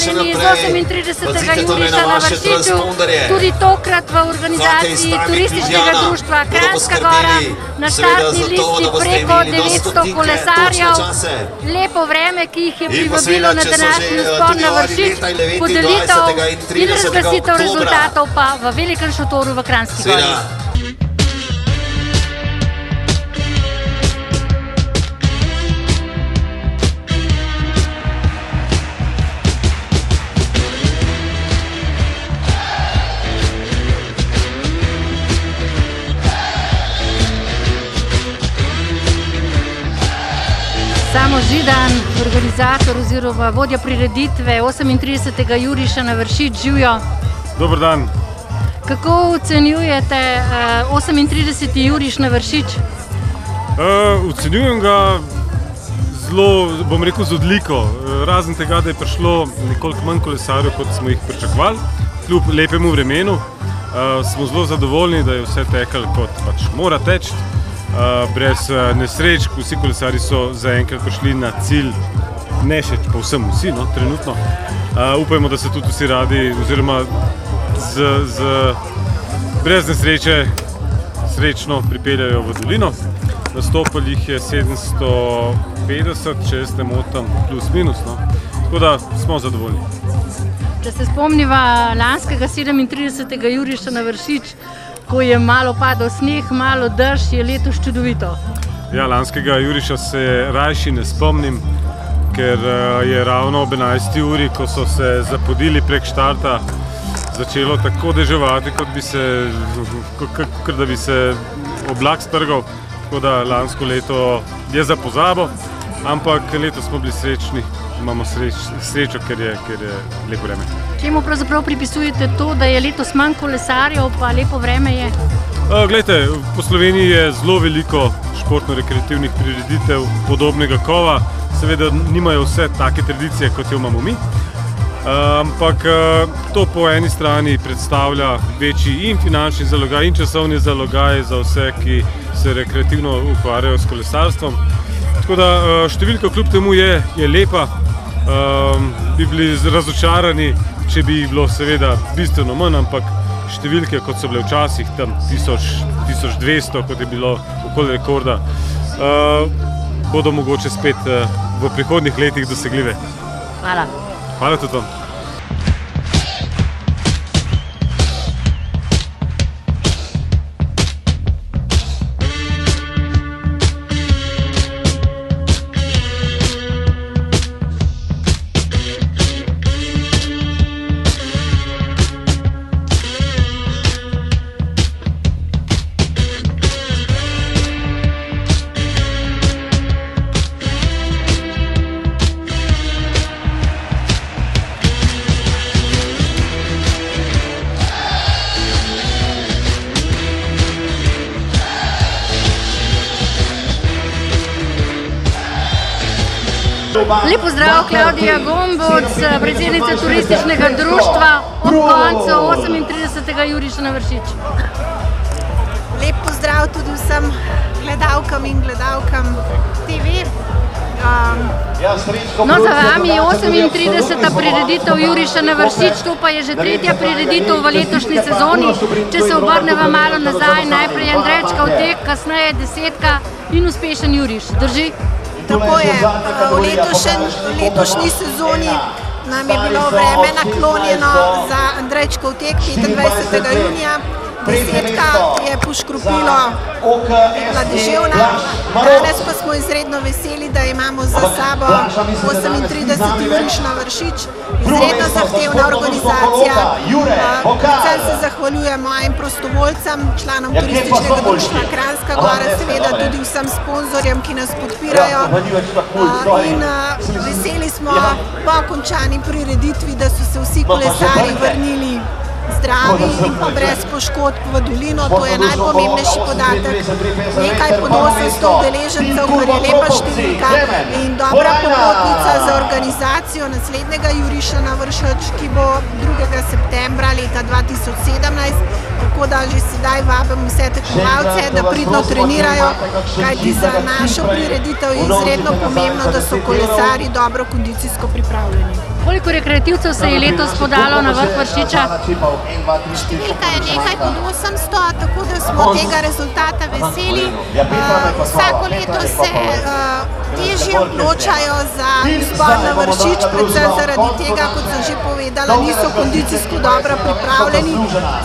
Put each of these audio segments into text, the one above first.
Prisrčno pozdravljeni z 38. juriša na Vršiču, tudi tokrat v organizaciji turističnega društva Kranjska Gora, na štartni listi preko 900 kolesarjev. Lepo vreme, ki jih je privabilo na današnji spon na Vršič, podelitev in razglasitev rezultatov pa v velikem šotoru v Kranjski Gori. Židan, organizator oziroma vodja prireditve 38. juriša na Vršič, živijo. Dober dan. Kako ocenjujete uh, 38. juriš na Vršič? Uh, ocenjujem ga zelo, bom rekel, z odliko. Razen tega, da je prišlo nekoliko manj kolesarjev, kot smo jih pričakovali, kljub lepemu vremenu. Uh, smo zelo zadovoljni, da je vse teklo kot pač mora teči. Uh, brez uh, nesreč, vsi kolesari so zaenkrat prišli na cilj, ne še povsem vsi, no, trenutno. Uh, upajmo, da se tudi vsi radi, oziroma z, z, brez nesreče, srečno pripeljajo v dolino. Nastopili jih je 750, če se ne motim, plus minus. No. Tako da smo zadovoljni. Če se spomniva lanskega 37. juriša na Vršič, ko je malo padal sneg, malo dež, je letos čudovito. Ja, lanskega Juriša se rajši ne spomnim, ker je ravno ob 11. uri, ko so se zapodili prek štarta, začelo tako deževati, kot bi se, kot da bi se oblak strgal. Tako da lansko leto je za pozabo, ampak letos smo bili srečni, imamo sreč, srečo, ker je, ker je lepo vreme. Čemu pravzaprav pripisujete to, da je letos manj kolesarjev, pa lepo vreme je? Glejte, po Sloveniji je zelo veliko športno-rekreativnih prireditev podobnega kova. Seveda nimajo vse take tradicije, kot jo imamo mi. Ampak to po eni strani predstavlja večji in finančni zalogaj in časovni zalogaj za vse, ki se rekreativno ukvarjajo s kolesarstvom. Tako da številka kljub temu je, je lepa, um, bi bili razočarani, če bi jih bilo seveda bistveno manj, ampak številke, kot so bile včasih, tam 1200, kot je bilo okoli rekorda, uh, bodo mogoče spet uh, v prihodnih letih dosegljive. Hvala. Hvala tudi vam. Klaudija Gomboc, predsednica turističnega društva ob koncu 38. juriša na Vršič. Lep pozdrav tudi vsem gledalkam in gledalkam TV. No, za vami je 38. prireditev Juriša na Vršič, to pa je že tretja prireditev v letošnji sezoni. Če se obrneva malo nazaj, najprej Andrečka v tek, kasneje desetka in uspešen Juriš. Drži? Tako je. V letošnji sezoni nam je bilo vreme naklonjeno za Andrejčkov tek 25. junija. Desetka je poškropilo, bila deževna. Danes pa smo izredno veseli, da imamo za sabo 38. juriš na Vršič. Izredno zahtevna organizacija. Predvsem se zahvaljujem mojim prostovoljcem, članom turističnega društva Kranjska Gora, seveda tudi vsem sponzorjem, ki nas podpirajo. In veseli smo po končani prireditvi, da so se vsi kolesari vrnili zdravi in pa brez poškodb v dolino, to je najpomembnejši podatek. Nekaj pod 800 udeležencev, kar je lepa številka in dobra popotnica za organizacijo naslednjega Juriša na Vršič, ki bo 2. septembra leta 2017. Tako da že sedaj vabim vse tekmovalce, da pridno trenirajo, kajti za našo prireditev je izredno pomembno, da so kolesari dobro kondicijsko pripravljeni. Koliko rekreativcev se je letos podalo na vrh Vršiča? Številka je nekaj pod 800, tako da smo tega rezultata veseli. Vsako leto se težje odločajo za izbor na Vršič, predvsem zaradi tega, kot sem že povedala, niso kondicijsko dobro pripravljeni.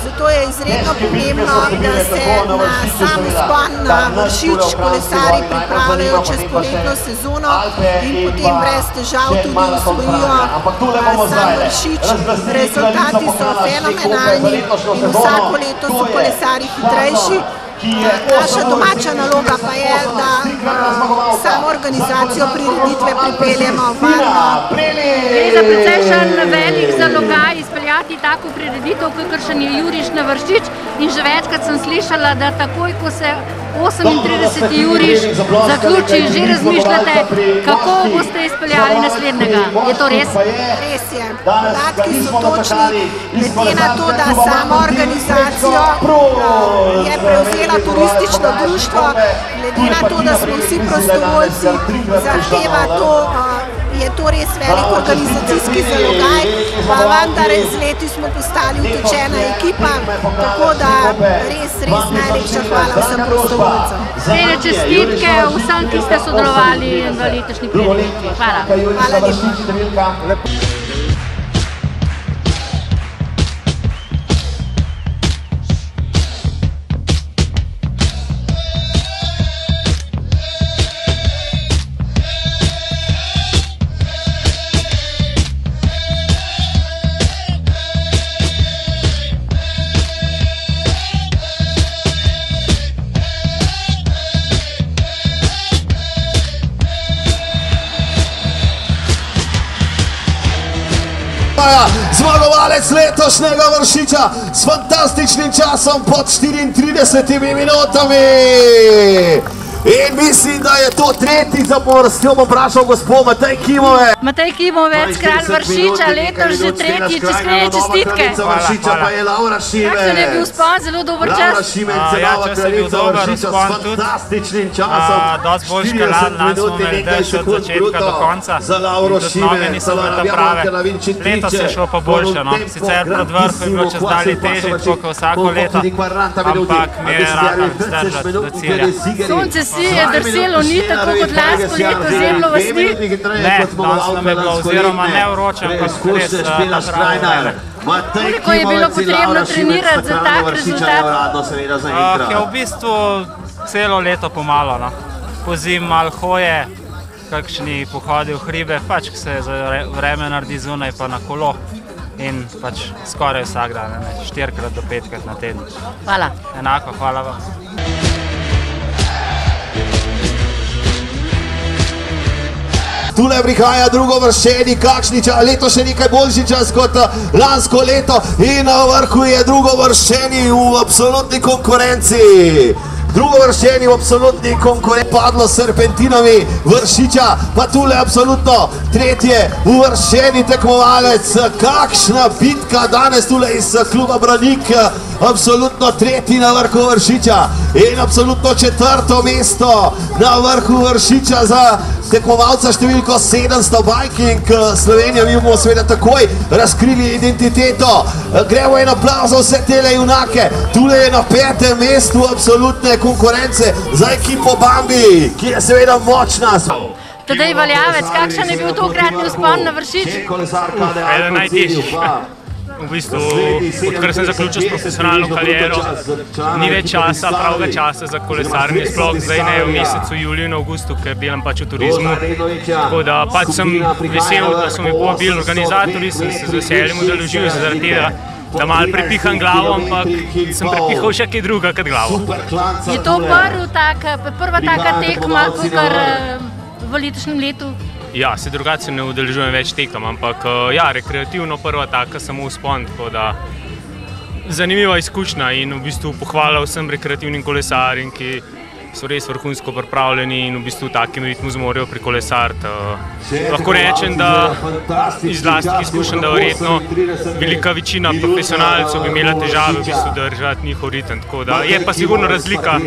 Zato je izredno pomembno, da se na sam izbor na Vršič kolesari pripravljajo čez poletno sezono in potem brez težav tudi osvojijo sam Vršič. Rezultati so fenomenalni in vsako leto so kolesari hitrejši. Naša domača naloga pa je, da samo organizacijo prireditve pripeljemo varno. Gre za precejšen velik zalogaj izpeljati tako prireditev, kakršen je Juriš na Vršič in že večkrat sem slišala, da takoj, ko se 38. Juriš zaključi, že razmišljate, kako boste izpeljali naslednjega. Je to res? Res je. Podatki so točni, glede na to, da samo organizacijo je prevzela turistično društvo, glede na to, da smo vsi prostovoljci, zahteva to je to res velik organizacijski zalogaj, pa vendar z leti smo postali utečena ekipa, tako da res, res najlepša hvala vsem prostovoljcem. Vele čestitke vsem, ki ste sodelovali v letošnji prireditvi. Hvala. Hvala lepa. Zmagovalec letošnjega vršiča s fantastičnim časom pod 34 minutami. In mislim, da je to tretji zapovrstjo, bom vprašal gospod Matej Kimove. Matej Kimovec, kralj Vršiča, letos že tretji, iskrene čestitke. Vršiča pa je Laura Šime. Kakšen je bil spon, zelo dober čas. Laura Šime, celava kraljica Vršiča s fantastičnim časom. Dost bolj škaladna, smo imeli še od začetka do konca. Za Lauro Šime, Noge niso bile ta prave. Letos je šlo pa boljše, no. Sicer pred vrhu je bilo čez dalje težje, tako kot vsako leto. Ampak mi je rado zdržati do cilja. Si je drselo, ni tako kot lansko leto zemljo v sti. Ne, danes nam je bilo oziroma ne vroče, ampak res na pravi vreme. Koliko je bilo potrebno trenirati za tak rezultat? Uh, je v bistvu celo leto pomalo. No. Po zim malo hoje, kakšni pohodi v hribe, pač se vreme naredi zunaj pa na kolo. In pač skoraj vsak dan, ne, štirikrat do petkrat na teden. Hvala. Enako, hvala vam. Tule prihaja drugo vrščeni, kakšni čas, leto še nekaj boljši čas kot lansko leto in na vrhu je drugo vrščeni v absolutni konkurenci. Drugo vrščeni v absolutni konkurenci padlo Serpentinovi vršiča, pa tule absolutno tretje vrščeni tekmovalec. Kakšna bitka danes tule iz kluba Branik, absolutno tretji na vrhu vršiča in absolutno četrto mesto na vrhu vršiča za tekmovalca številko 700 Viking Slovenija, mi bomo seveda takoj razkrili identiteto. Gremo en aplauz za vse tele junake. Tule je na petem mestu absolutne konkurence za ekipo Bambi, ki je seveda močna. Tadej Valjavec, kakšen je bil tokratni vzpon na Vršič? Eden najtežjih. V bistvu, odkar sem zaključil s profesionalno kariero, ni več časa, pravega časa za kolesarjenje, sploh zdaj ne v mesecu juliju in avgustu, ker delam pač v turizmu. Tako da pač sem vesel, da so mi povabili organizatorji, sem se z veseljem udeležil zaradi tega, da malo prepiham glavo, ampak sem prepihal še kaj druga kot glavo. Je to prv tak, prva taka tekma, kakor v letošnjem letu? Ja, se drugače ne udeležujem več tekem, ampak ja, rekreativno prva taka samo da zanimiva izkušnja in v bistvu pohvala vsem rekreativnim kolesarjem, ki so res vrhunsko pripravljeni in v bistvu v takem ritmu zmorejo pri kolesarju. Lahko rečem, da iz vlastnih izkušenj, da verjetno velika večina profesionalcev bi imela težave v bistvu držati njihov ritem. Je pa sigurno razlika,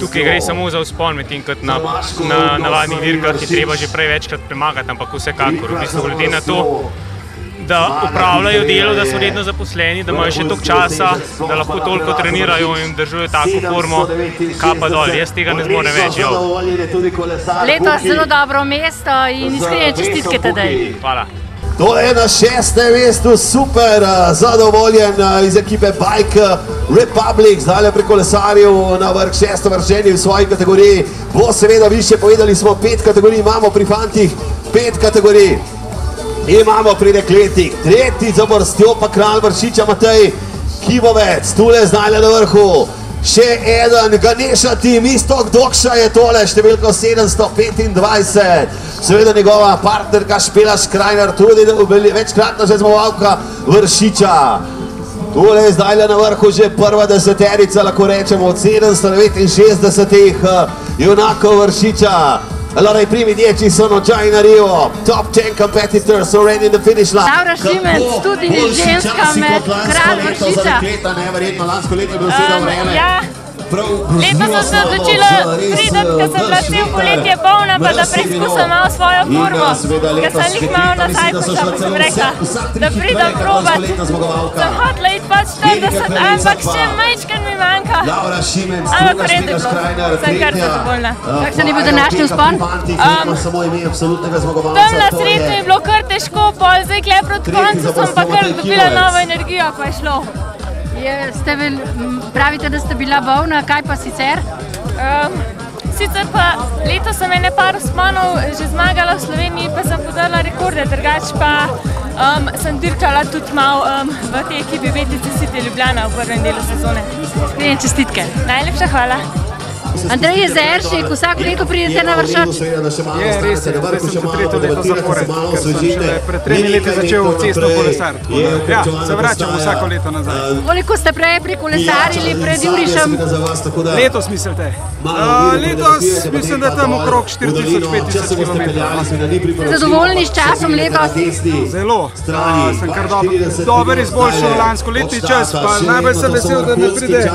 tukaj gre samo za uspon, medtem ko na, na navadnih dirkah je treba že prej večkrat premagati, ampak vsekakor, v bistvu glede na to, da upravljajo delo, da so redno zaposleni, da imajo še toliko časa, da lahko toliko trenirajo in držijo tako formo, kapa dol. Jaz tega ne zmorem več. Letos zelo dobro mesto in iskrene čestitke tedaj. Hvala. To je na šestem mestu, super, zadovoljen iz ekipe Bike Republic, zdaj pri kolesarju na vrh šesto vršenje v svoji kategoriji. Bo seveda više povedali smo pet kategorij, imamo pri fantih pet kategorij. Imamo pri dekletih, tretji za vrstjo pa kralj vršiča Matej Kivovec, tule zdaj na vrhu. Še eden, Ganeša tim, istok Dokša je tole, številko 725. Seveda njegova partnerka Špela Škrajner, tudi večkratna že zmovalka vršiča. Tule zdaj na vrhu že prva deseterica, lahko rečemo od 769 junakov vršiča. Allora i primi dieci sono già in arrivo, top 10 competitors already in the finish line. Laura Šimenc, tudi ni ženska med kralj vršiča. Neverjetno, lansko leto je bilo sedem vreme. Ja. Letos sem se odločila priti, ker sem bila cel poletje polna, pa da preizkusim malo svojo formo. Ker sem jih malo nazaj prišla, pa sem rekla, da pridem probat. Sem hotela iti pač 40, ampak še majčkan mi manjka. Ampak v redu je bilo, sem kar zadovoljna. Kakšen je bil današnji vzpon? Tam na srednju je bilo kar težko, pol zdaj kle proti koncu sem pa kar dobila novo energijo, pa je šlo. Je, ste vel, pravite, da ste bila bolna, kaj pa sicer? Um, sicer pa letos sem ene par usponov že zmagala v Sloveniji, pa sem podala rekorde, drugač pa um, sem dirkala tudi malo um, v tej ekipi BTC City Ljubljana v prvem delu sezone. Skrijem čestitke. Najlepša hvala. Andrej Jezeršek, vsako leto pridete na vršač? Je, res zdaj sem že tretje leto zapored, ker sem šele pred tremi leti začel cesto kolesar. Ja, se vračam vsako leto nazaj. Koliko ste prej prekolesarili pred Jurišem? Letos mislite? Uh, letos mislim, da tam okrog 4000-5000 km. Ste zadovoljni s časom letos? Zelo. Uh, sem kar dober, izboljšal lansko letni čas, pa najbolj sem vesel, da me pride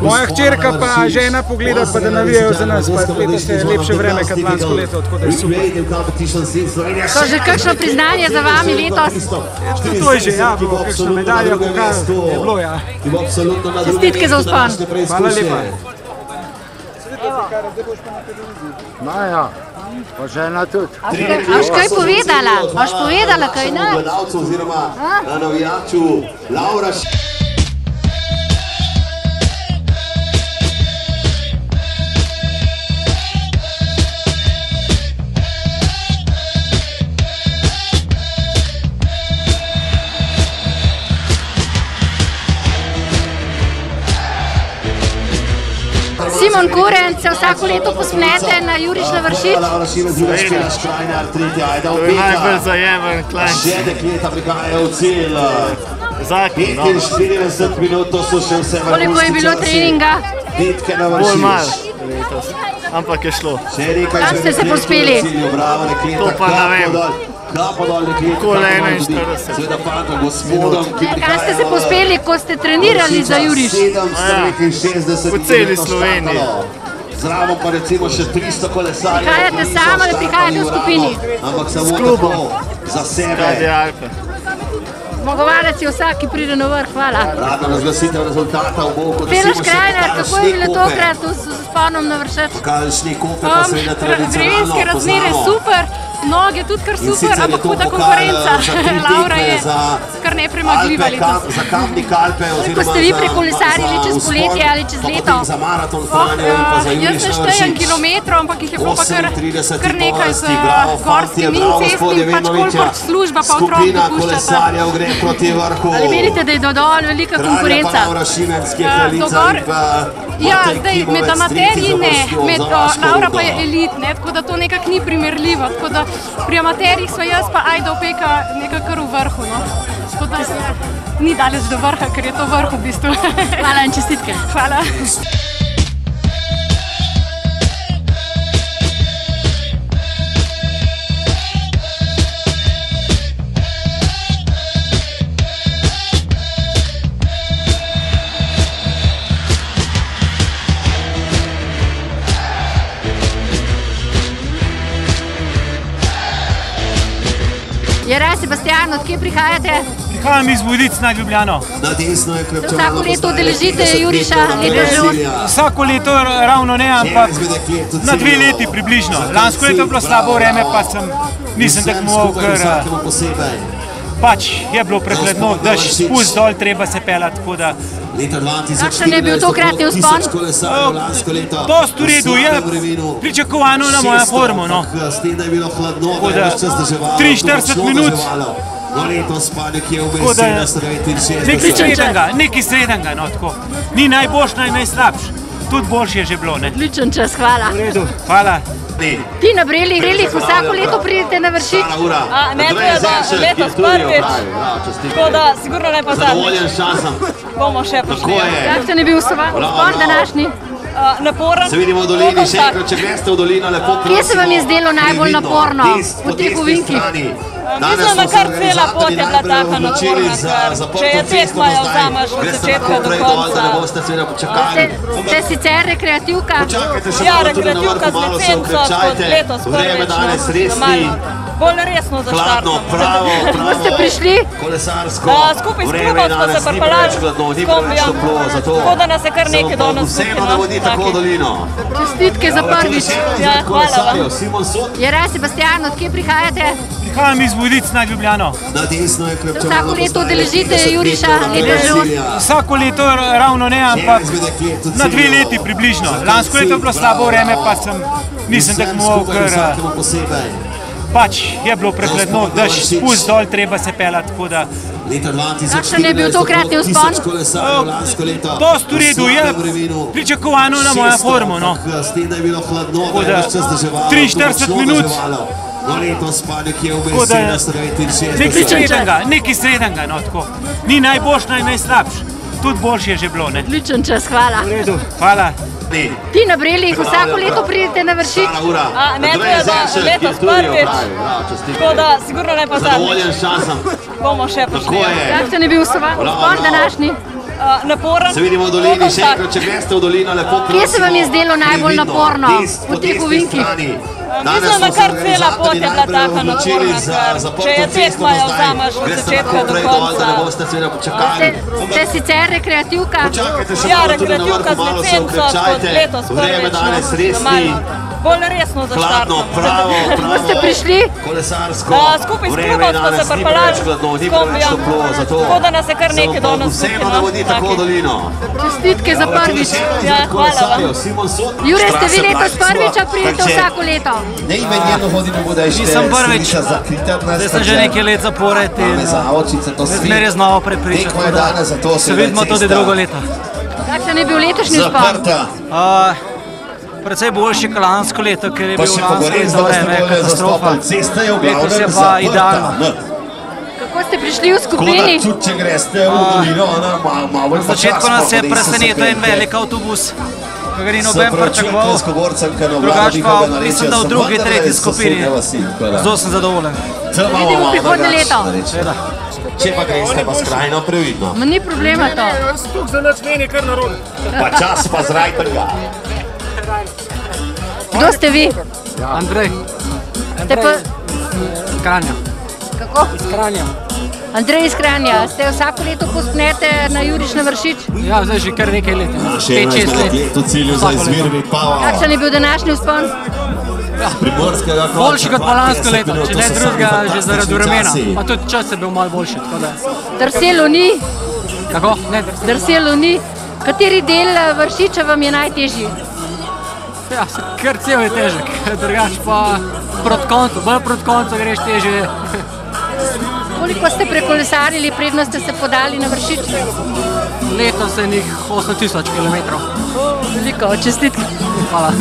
moja hčerka pa žena pogleda, pa da navijajo za nas, pa letos je lepše vreme kot lansko leto, tako da je super. To že kakšno priznanje za vami letos? To je že, ja, bo kakšna medalja, pokal, je bilo, ja. Čestitke za uspon. Hvala lepa. Maja, pa žena tudi. Aš kaj povedala? Aš povedala kaj, ne? Oziroma na navijaču Laura Simon Kurenc se vsako leto posmete na Juriš na Vršič. To je najbolj zajemen klanč. Še dekleta prihajajo v cilj. Zakon, no. 45 minut, so še vse vrhunski Koliko je bilo treninga? Bitke na Bolj vršič. malo letos, ampak je šlo. Kam ste se pospeli? To pa ne vem. Dol, Kapo dol, kapo dol, 41. Seveda fantom, gospodom, ki Kam ste se pospeli, ko ste trenirali za Juriš? 765 Po celi Sloveniji. Zraven pa recimo še 300 kolesarjev. Prihajate sama ali prihajate v skupini? Ampak samo tako, za sebe. Zmagovalec je vsak, ki pride na vrh, hvala. Radna razglasitev rezultatov bo, kot Peloš Krajner, kako je bilo tokrat s vzponom na Vršič? Kalšni kofe pa seveda tradicionalno Vremenske razmere poznamo. super, noge tudi kar super, ampak huda konkurenca. za tri Laura je za kar nepremagljiva Alpe, letos. Kamp- Za Kamnik Alpe oziroma ste vi prekolesarili čez poletje ali čez leto? Za maraton Oh, Franjo in pa za eh, jaz ne štejem kilometrov, ampak jih je bilo pa kar, 38 kar nekaj z gorskim in cestnim, pač kolikor služba pa otrok vrhu. Ali vidite, da je do dol velika konkurenca? Ja, in pa Ja, zdaj med amaterji ne, med, Vaško Laura pa je elit, ne, tako da to nekako ni primerljivo. Tako da pri amaterjih sva jaz pa Ajda Opeka nekako v vrhu. No. Ni daleč do vrha, ker je to vrh v bistvu. Hvala in čestitke. Hvala. Jere, Sebastian, odkje prihajate? Prihajam iz Vodic na Ljubljano. Na desno je Se vsako leto udeležite Juriša Ledežu? Vsako leto ravno ne, ampak na dve leti približno. Lansko leto je bilo slabo vreme, pa sem, nisem tekmoval, ker eh, pač je bilo prehladno, daš spust dol, treba se pelati, tako da Kakšen je bil tokratni vzpon? Dost v redu, je pričakovano na mojo formo. No. Tako da 43 minut. Tako da nekaj srednjega, nekaj srednjega, no tako. Ni najboljš, naj najslabš. Tudi boljši je že bilo, ne? Odličen čas, hvala. Hvala. Ti na Brelih, Brelih vsako leto pridete na vršič? A, ne, to je za letos prvič. Tako da sigurno ne pa Zadovoljen zadnjič. s časom. Bomo še prišli. Kakšen je bil vzpon današnji? A, Naporen. Se vidimo v dolini, še enkrat, če greste v dolino, lepo prosimo. Kje se vam je zdelo najbolj naporno? V teh desni ovinkih? Mislim, da kar cela pot je bila taka naporna, ker če je tekma, jo vzameš od začetka do konca. Ste, ste sicer rekreativka? Ja, rekreativka z licenco, kot letos prvič. res Bolj resno za hladno, štartom. pravo, pravo. Kako ste prišli? Kolesarsko. A, skupaj s klubom smo se pripeljali s kombijem, tako da nas je kar nekaj danes Vseeno skupaj, ne no, vodi tako dolino. Čestitke za prvič. Ja, hvala vam. Sot. Jere, Sebastian, odkje prihajate? Prihajam iz Vodic na Ljubljano. Na desno je Se vsako leto udeležite Juriša Ledežu? Vsako leto ravno ne, ampak na dve leti približno. Lansko leto je bilo slabo vreme, pa sem, nisem tekmoval, ker eh, pač je bilo prehladno, daš spust dol, treba se pelati, tako da Kakšen je bil tokratni vzpon? dost v redu, je pričakovano na mojo formo. No. Tako da 43 minut. Tako da nekaj srednjega, nekaj srednjega, no tako. Ni najboljš, naj najslabš. Tudi boljši je že bilo, ne? Odličen čas, hvala. V hvala. Ti na Brelih vsako leto pridete na vršič? A, ne, to je za letos prvič. Tako da sigurno ne pa zadnjič. Zadovoljen časom. Bomo še prišli. Kakšen je bil vzpon današnji? A, Naporen. Se vidimo v dolini, še enkrat, če greste v dolino, lepo prosimo. Kje se vam je zdelo najbolj naporno v po teh desni ovinkih? Strani. Mislim, da kar cela pot je bila taka naporna, ker če je tekma, jo vzameš od začetka do konca. Da ne boste seveda počakali. ste sicer rekreativka? Počakajte še Ja, malo tudi na vrhu, malo se okrepčajte. letos Vreme no, danes res ni normalno. Bolj resno za hladno, pravo, Kako ste pravo. prišli? Kolesarsko. A, skupaj s klubom smo se pripeljali hladno, ni s preveč toplo, zato tako da nas je kar nekaj danes Vseeno ne vodi tako dolino. Čestitke za prvič. Ja, hvala vam. Jure, ste vi letos prvič, a pridete vsako leto? Neizmerno hodimo bodaj Nisem prvič. Zdaj sem že nekaj let zapored in zmeraj je znova prepričan. Se vidimo tudi drugo leto. Kakšen je bil letošnji vzpon? Uh, Predvsej boljši kot lansko leto, ker je Pa bil še lansko leto vreme katastrofa. Cesta je v glavnem Letos je pa zaprta. idealno. Kako ste prišli v skupini? Tako da tudi če greste v dolino, ona malo, malo bolj Na začetku nas je pa res se presenetil en velik avtobus, ki ga ni noben pričakoval. Drugač pa mislim, da v drugi, tretji skupini. Zelo sem zadovoljen. Vidimo malo prihodnje drugače leto. Če pa greste pa skrajno previdno. Ma ni problema to. Tu za nič meni kar narobe. Pa čas pa zrajtrga. Kdo ste vi? Andrej, Ste pa, Kranja. kako? Iz Kranja. Andrej iz Kranja, ste vsako leto pospnete na Juriš na vršič? Ja, zdaj že kar nekaj let. Še 11 let v cilju za izvirni power. Kakšen je bil današnji vzpon? Konca. Boljši kot pa lansko 50 leto, če to ne drugega, že zaradi vremena. Pa tudi čas je bil malo boljši. tako da- Drselo ni, Kako? Ne, drselo. drselo ni. Kateri del eh, vršiča vam je najtežji? Ja, kar cel je težek, drugač pa proti koncu, bolj proti koncu greš težje. Koliko ste prekolesarili, predno ste se podali na vršič? Letos je njih 8000 km. Veliko, čestitke. Hvala.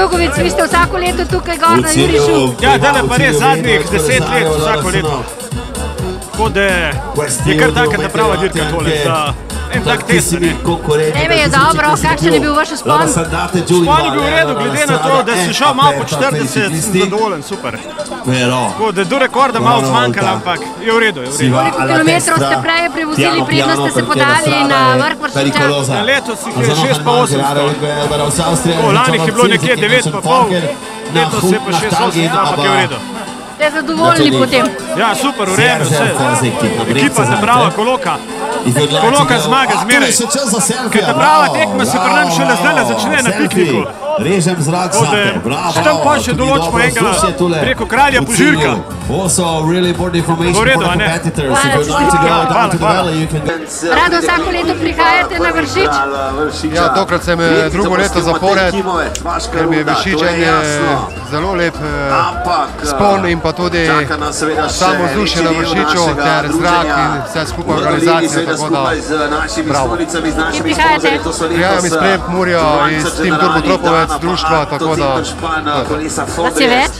Jugovic, vi ste vsako leto tukaj gor na Jurišu. Ja, tale pa res zadnjih deset let vsako leto. Tako da je kar taka ta prava dirka tole za en tak test. ne. Tebe je dobro, kakšen je bil vaš uspon? Spon je bil v redu, glede na to, da si šel malo po 40, sem zadovoljen, super. Tako da do rekorda malo zmanjkalo, ampak je v redu, je v redu. Koliko kilometrov ste prej prevozili, predno ste se podali na vrh vršiča? Na letos jih je 6 pa 800. O, lani jih je bilo nekje 9 pa pol, letos je pa 6 800, ampak je v redu. Ste zadovoljni potem? Ja, super, v redu, vse. Ekipa se prava, koloka. Koloka zmaga zmeraj. Ker ta prava tekma se pri nam šele zdaj začne na pikniku. Režem zrak zate, da bravo. Tam pa še določimo enega preko kralja požirka. Also really important information V redu, for a the ne? competitors. Hvala, If you'd like to go down to the valley, you can Rado vsako leto prihajate na vršič? Ja, tokrat sem eh, drugo leto zapored, ker mi je Vršič en eh, zelo lep eh, spon in pa tudi samo vzdušje na Vršiču ter zrak in vse skupaj organizacija, tako da bravo. Kje prihajate? Prihajam iz Prem Murja, iz Team Turbo Tropovec društva, tako da... Vas je več?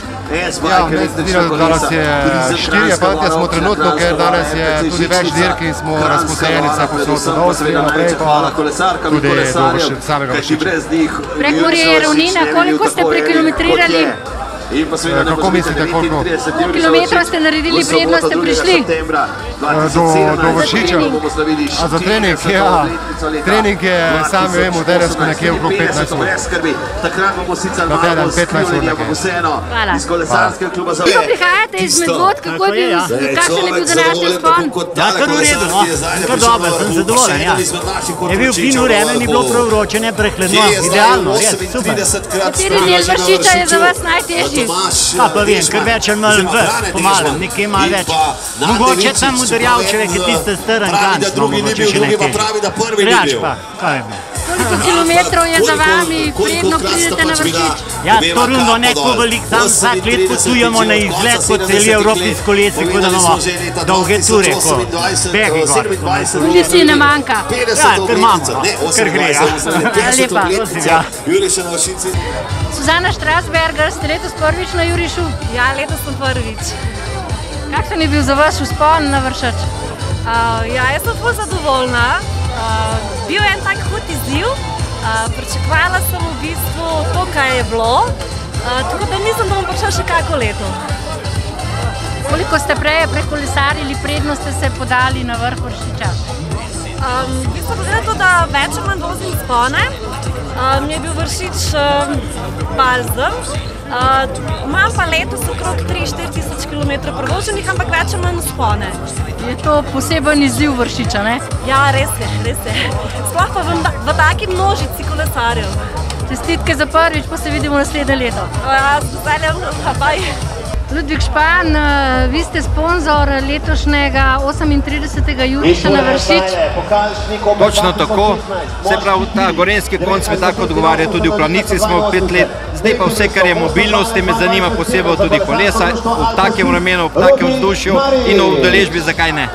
Ja, ne, zdi, da nas je štirje fantje smo trenutno, ker danes je tudi več dirk in smo razposajeni vse posod od Avstrije naprej pa tudi do samega Vršiča. Prekmurje je ravnina, koliko ste prekilometrirali? Kako mislite, koliko? Kilometrov ste naredili, predno ste prišli? Do, do Vršiča. A za trening, ja. Trening je, sami vemo, Teresku nekje okrog 15 ur. Na teden 15 ur nekaj. Hvala. Kako prihajate iz Medvod, kako je bil, kakšen je bil današnji spon? Ja, kar v redu, no. Kar dobro, sem zadovoljen, ja. Je bil fin vreme, ni bilo prav vroče, ne prehledno, idealno, res, super. Kateri del vršiča je za vas najtežji? Ja, pa vem, kar več ali manj v, pomalem, nekje malo več. Mogoče tam udarjal človek je tiste strn klanc, no, mogoče še nekaj. Drugač pa, kaj vem. Koliko kilometrov je za vami, predno pridete na vršič? Ja, to rundo ne tako velik, tam vsak let potujemo na izlet po celi Evropi s kolesi, tako da imamo dolge ture, ko begi gor. Tudi si ne manjka. Ja, kar imamo, kar gre, ja. Lepa. Ja. Suzana Strasberger, ste letos prvič na Jurišu? Ja, letos sem prvič. Kakšen je bil za vas vzpon na vršač? Uh, ja, jaz sem zelo zadovoljna. Uh, bil je en tak hud izziv. Uh, pričakovala sem v bistvu to, kar je bilo. Uh, tako da mislim, da bom prišla še kako leto. Koliko ste prej prekolesarili, predno ste se podali na vrh vršiča? Um, v bistvu glede na to, da več ali manj vozim spone, um, je bil vršič balzem. Uh, imam pa letos okrog 3-4 tisoč km prevoženih, ampak več ali manj spone. Je to poseben izziv vršiča, ne? Ja, res je, res je. Sploh pa v, v taki množici kolesarjev. Čestitke za prvič, pa se vidimo naslednje leto. Ja, z veseljem, baj. Ludvik Špan, eh, vi ste sponzor letošnjega 38. juriša na Vršič. Točno tako, se pravi, ta gorenski konc mi tako odgovarja, tudi v planici smo pet let, zdaj pa vse, kar je mobilnost, me zanima posebej tudi kolesa, v takem vremenu, v takem vzdušju in v udeležbi, zakaj ne.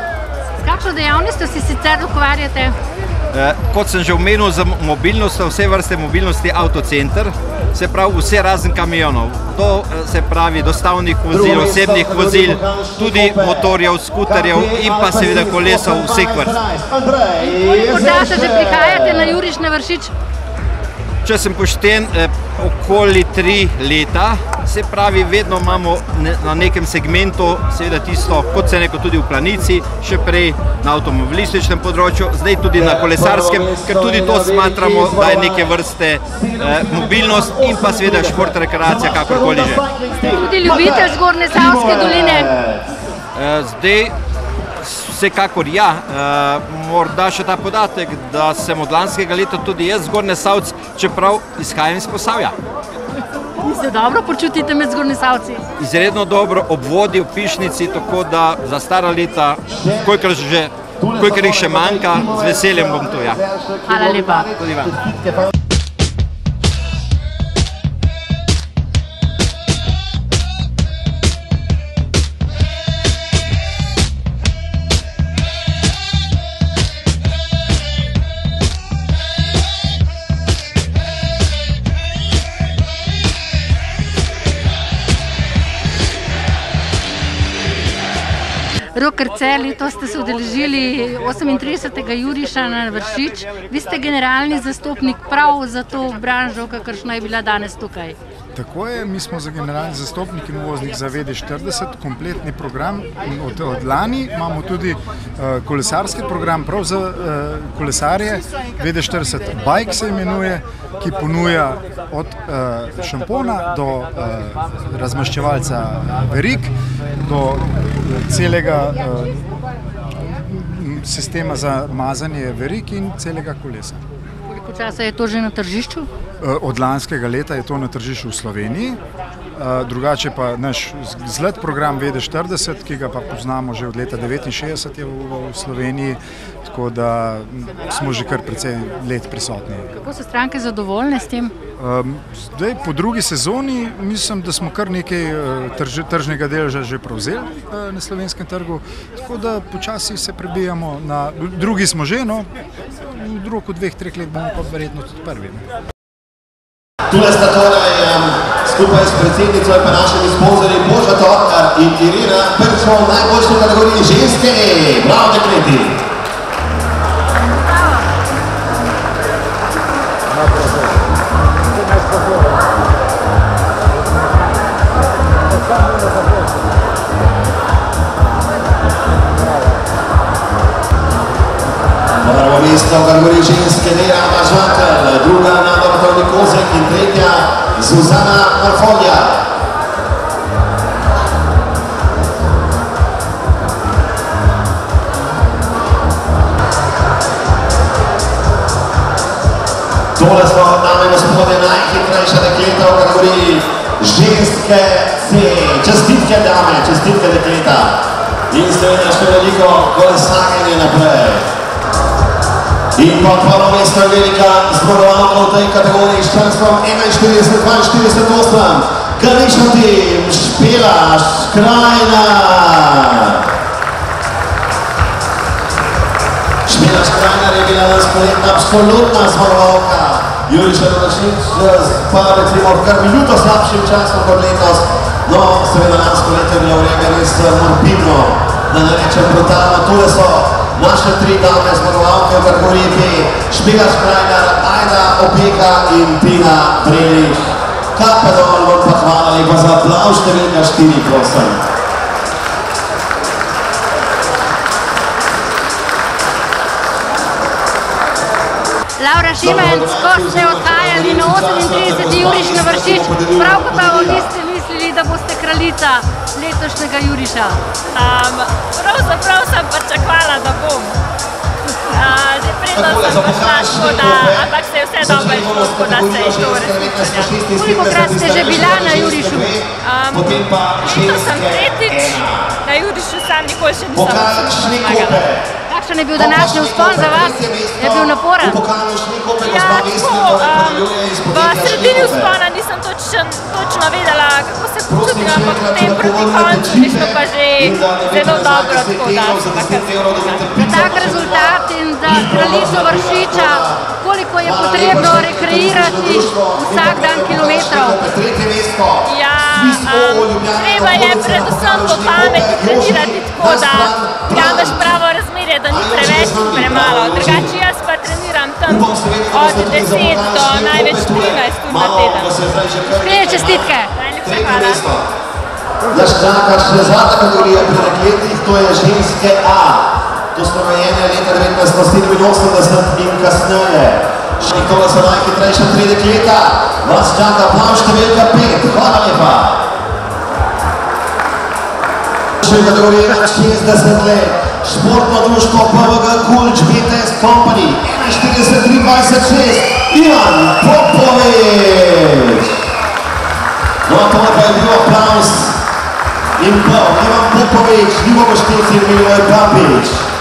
S kakšno dejavnostjo se sicer ukvarjate? Eh, Kot sem že omenil, za mobilnost, vse vrste mobilnosti avtocenter, se pravi vse razen kamionov. To eh, se pravi dostavnih vozil, osebnih vozil, tudi motorjev, skuterjev in pa seveda kolesov vseh vrst. Koliko časa že prihajate na Juriš na Vršič? Če sem pošten, eh, okoli tri leta, se pravi, vedno imamo ne- na nekem segmentu, seveda tisto, kot se neko tudi v planici, še prej na avtomobilističnem področju, zdaj tudi na kolesarskem, ker tudi to smatramo, da je neke vrste eh, mobilnost in pa seveda šport, rekreacija, kakorkoli že. Ste tudi ljubitelj Zgornje Savske doline? Eh, Zdaj, vsekakor ja, Eh, morda še ta podatek, da sem od lanskega leta tudi jaz zgornje Savc, čeprav izhajam iz Posavja. Se dobro počutite med Zgornje Savci? izredno dobro ob vodi, v pišnici, tako da za stara leta, kolikor, že, kolikor jih še manjka, z veseljem bom tu. Ja. Hvala lepa. Tudi vam. Rokrce, letos ste se udeležili 38. Juriša na Vršič. Vi ste generalni zastopnik prav za to branžo, kakršna je bila danes tukaj. Tako je, mi smo za generalni zastopnik in voznik za VD40, kompletni program od, od lani. Imamo tudi uh, kolesarski program, prav za uh, kolesarje, VD40 Bike se imenuje, ki ponuja od uh, šampona do uh, razmaščevalca verik, do celega uh, sistema za mazanje verik in celega kolesa. Časa je to že na tržišču? Od lanskega leta je to na tržišču v Sloveniji, drugače pa naš zlet program VD40, ki ga pa poznamo že od leta 1969 je v Sloveniji, tako da smo že kar precej let prisotni. Kako so stranke zadovoljne s tem? Zdaj, po drugi sezoni mislim, da smo kar nekaj trž, tržnega deleža že prevzeli na slovenskem trgu, tako da počasi se prebijamo na drugi smo že, no, v roku dveh, treh let bomo pa verjetno tudi prvi. Tule sta torej um, skupaj s predsednico in pa našimi sponzorji Boža Tokar in Irina Prčo v najboljši kategoriji ženske. Bravo, dekleti! Prvo mesto v kategoriji ženske Nera Mažatel, druga Nada Vrtovni Kozek in tretja Zuzana Marfolja. Tole dame in gospode, najhitrejša dekleta v kategoriji ženske C. Čestitke dame, čestitke dekleta. In seveda še veliko kolesarjenje naprej. In pa prvo mesto je velika zborovalka v tej kategoriji s članstvom 41-42-8. Kališno tim, Špela, Škrajna. Špela Škrajna je bila naspoletna absolutna zborovalka. Juriša Rodašič pa recimo kar minuto slabšim časom kot letos. No, seveda lansko leto je bilo vreme res morbidno, da ne rečem brutalno. Tule so naše tri dame zborovalke v kategoriji B, Špila Škrajnar, Ajda Opeka in Tina Preliš. Kape dol, vam pa hvala lepa za aplav številka štiri, prosim. Laura Šimenc, ko ste odhajali na 38. juriš na Vršič, prav gotovo niste mislili, da boste kraljica letošnjega juriša. Um, pravzaprav sem pričakovala, da bom. Uh, že predno sem prišla, tako da, ampak se je vse dobro išlo, tako da se je to uresničilo. Koliko krat ste že bila na jurišu? Um, letos sem tretjič na jurišu, sam nikoli še nisem zmagala. Kakšen je bil današnji vzpon za vas? Je bil naporen? Ja, tako, um, v sredini vzpona nisem točen, točno vedela, kako se počutim, ampak potem proti koncu mi šlo pa že zelo dobro, tako da sem pa kar Za tak rezultat in za kraljico Vršiča, koliko je potrebno rekreirati vsak dan kilometrov? Ja, um, treba je predvsem po pameti trenirati tako, da jameš pravo razmerje, da ni preveč in premalo. Drugače jaz pa treniram tam od 10 do največ 13 ur na teden. Iskrene čestitke. Najlepša hvala. Naš čaka še zadnja kategorija pri dekletih, to je ženske A. To smo rojene leta 1987 in kasneje. Tole so najhitrejša tri dekleta. Vas čaka plav številka 5. Hvala lepa. Še kategorija 60 let. Sport Poduszko, Pomaga Kulcz, BTS Company, N4326, Iwan Popowicz. No a to na pewno aplauz. Iwan Popowicz, Miłogosz Kielcy, Miłogosz Papicz.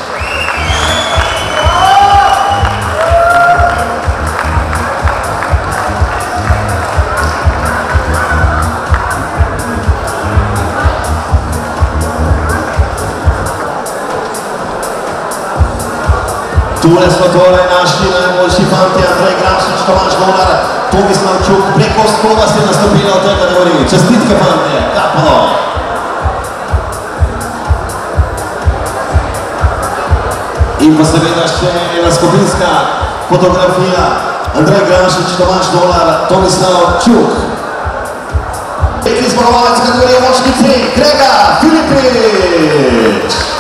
Tule smo torej našli najboljši fanti, Andrej Grašič, Tomaš Dolar, Tomislav Čuk, preko skoga ste nastopili v tej kategoriji. Čestitke fantje, kapo dol. In pa seveda še ena skupinska fotografija. Andrej Grašič, Tomaš Dolar, Tomislav Čuk. Tretji zmagovalec kategorije moški C, Grega Filipič.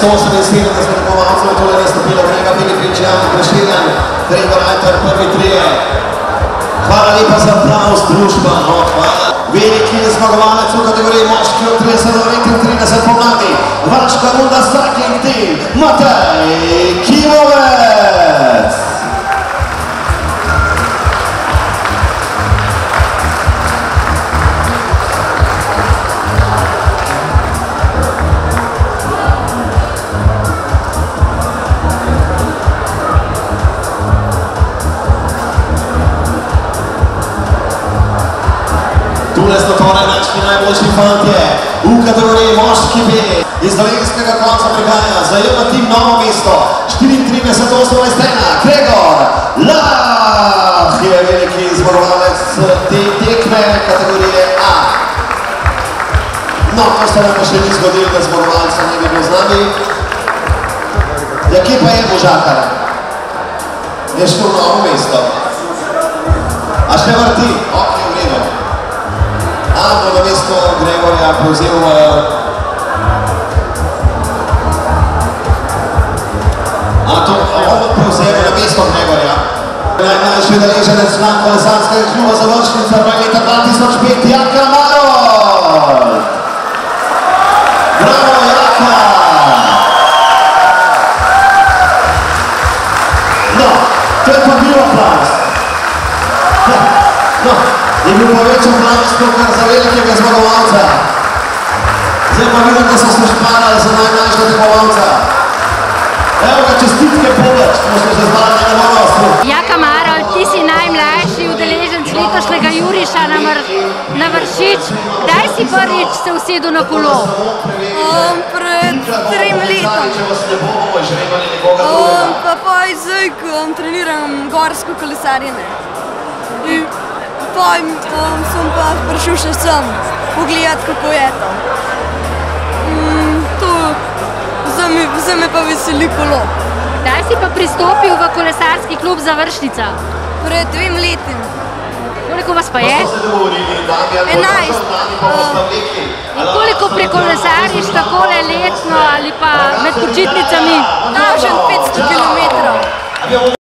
177 zmagovalcev je tole nastopilo, Grega Filipič, Jan Preširjan, Gregor Ajtar, prvi trije. Hvala lepa za aplauz, družba. No, hvala. Veliki zmagovalec v kategoriji moški od 30 do 39 pomladi. Vaška runda Cycling Team, Matej Kimovec. Torej naši najboljši fantje v kategoriji moški B. Iz dolenskega konca prihaja zajema tim novo mesto 34-18-1. Gregor Lah je veliki zborovalec te tekme kategorije A. No, to se nam še ni zgodilo, da zborovalca ne bi bil z nami. Ja, kje pa je Božakar? Je šlo novo mesto. A še vrti? Ok, na mesto Gregorja. Najmlajši udeleženec član kolesarskega kluba završnica pa leta 2005, Jaka Marol. Je bil pa več aplauz, kot za velikega zmagovalca. Zdaj pa vidim, da so se šparali za najmlajšega tekmovalca. Evo ga, čestitke poveč, ko smo se znali na novosti. Jaka Marol, ti si najmlajši udeleženc letošnjega Juriša na, Mr na Vršič. Kdaj si prvič se usedel na kolo? Um, pred trem letom. Um, pa pa zdaj, ko um, treniram gorsko kolesarjenje. In pa um, sem pa prišel še sem pogledat, kako je to. Um, to zdaj me, pa veseli kolo. Kdaj si pa pristopil v kolesarski klub Završnica? Pred dvem letem. Koliko vas pa je? Enajst. In koliko prekolesariš takole letno ali pa med počitnicami? Davžen 500 km.